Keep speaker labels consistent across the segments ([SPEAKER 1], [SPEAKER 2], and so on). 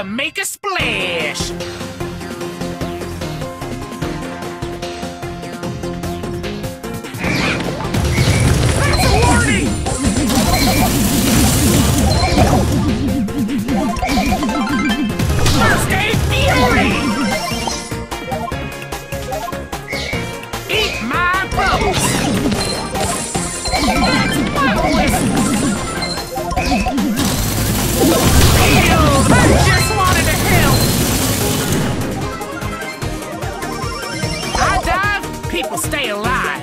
[SPEAKER 1] to make a splash! people stay alive.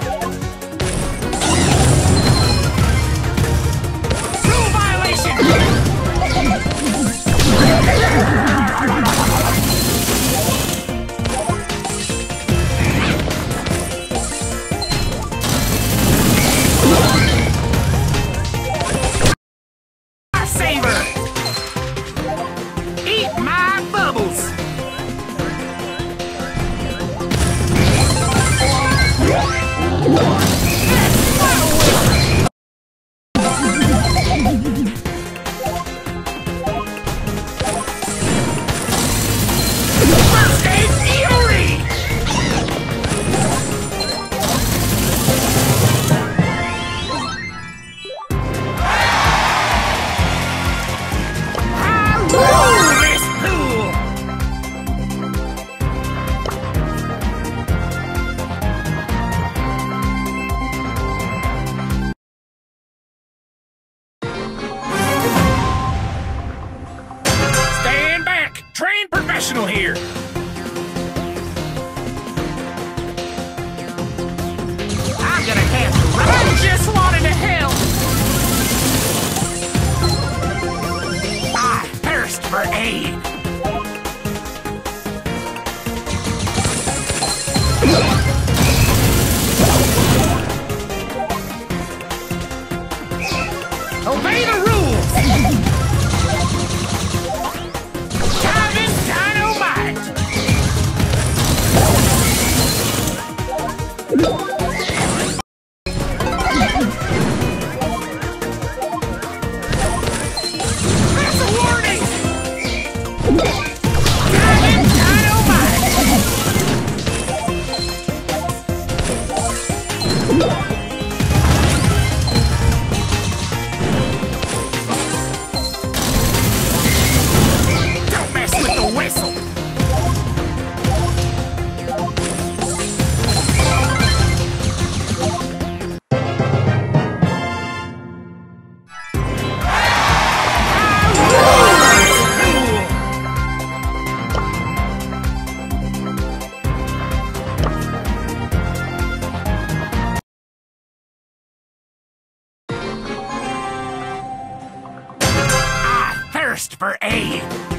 [SPEAKER 1] What? Hey! for aid!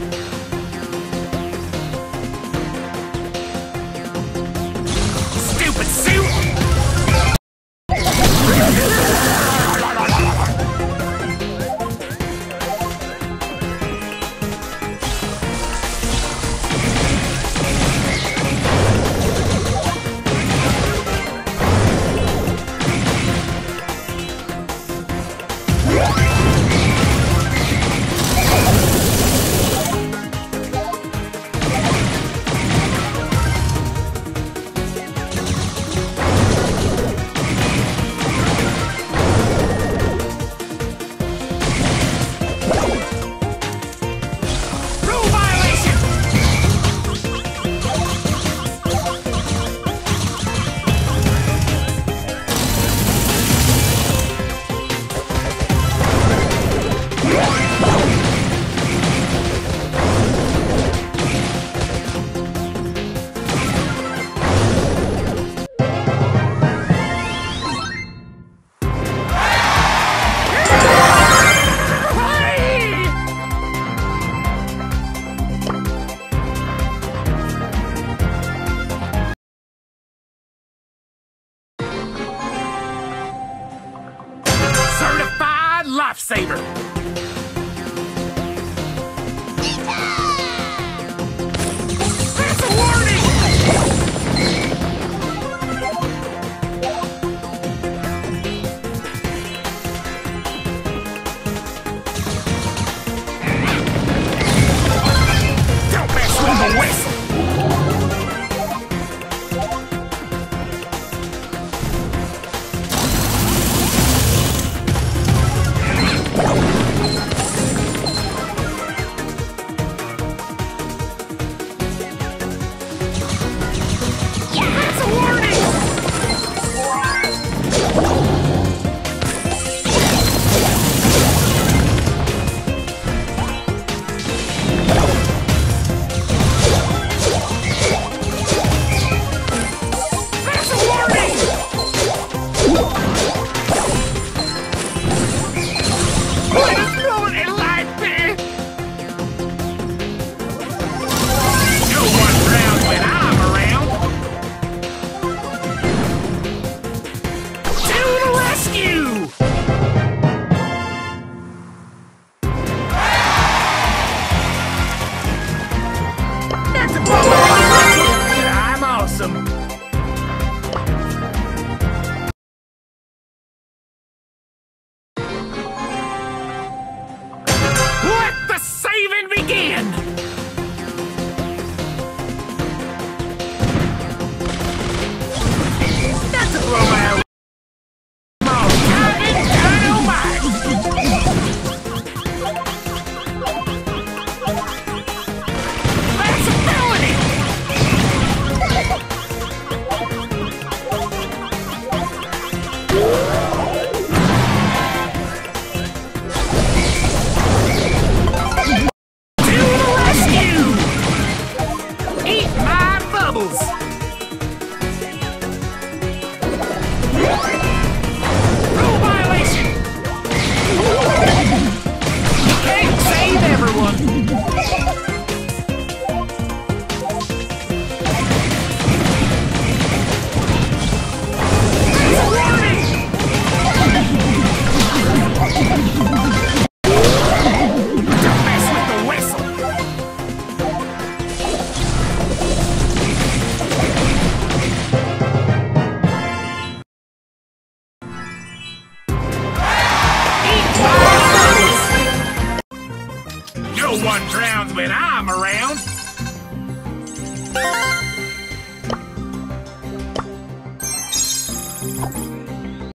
[SPEAKER 1] One drowns when I'm around.